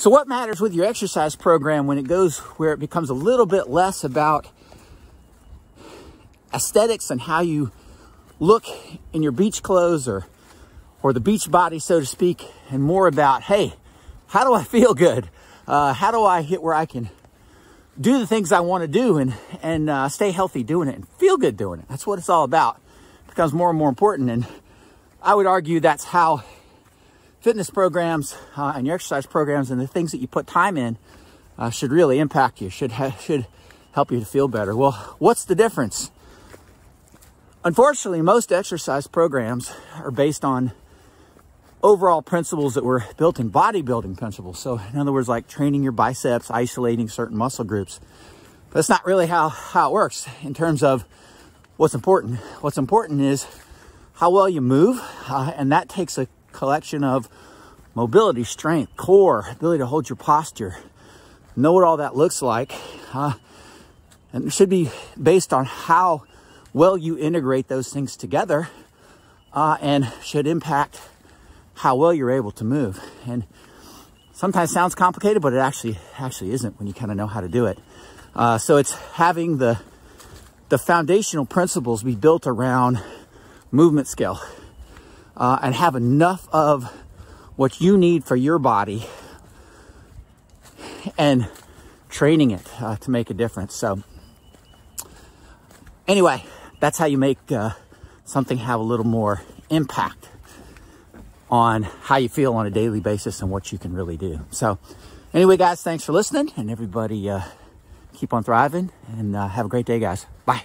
So what matters with your exercise program when it goes where it becomes a little bit less about aesthetics and how you look in your beach clothes or or the beach body, so to speak, and more about, hey, how do I feel good? Uh, how do I hit where I can do the things I want to do and and uh, stay healthy doing it and feel good doing it? That's what it's all about. It becomes more and more important, and I would argue that's how fitness programs uh, and your exercise programs and the things that you put time in uh, should really impact you, should, should help you to feel better. Well, what's the difference? Unfortunately, most exercise programs are based on overall principles that were built in bodybuilding principles. So in other words, like training your biceps, isolating certain muscle groups. But that's not really how, how it works in terms of what's important. What's important is how well you move, uh, and that takes a collection of mobility, strength, core, ability to hold your posture, know what all that looks like. Uh, and it should be based on how well you integrate those things together uh, and should impact how well you're able to move. And sometimes sounds complicated, but it actually actually isn't when you kind of know how to do it. Uh, so it's having the the foundational principles be built around movement skill uh, and have enough of what you need for your body and training it uh, to make a difference. So anyway, that's how you make uh, something have a little more impact on how you feel on a daily basis and what you can really do. So anyway, guys, thanks for listening and everybody uh, keep on thriving and uh, have a great day, guys. Bye.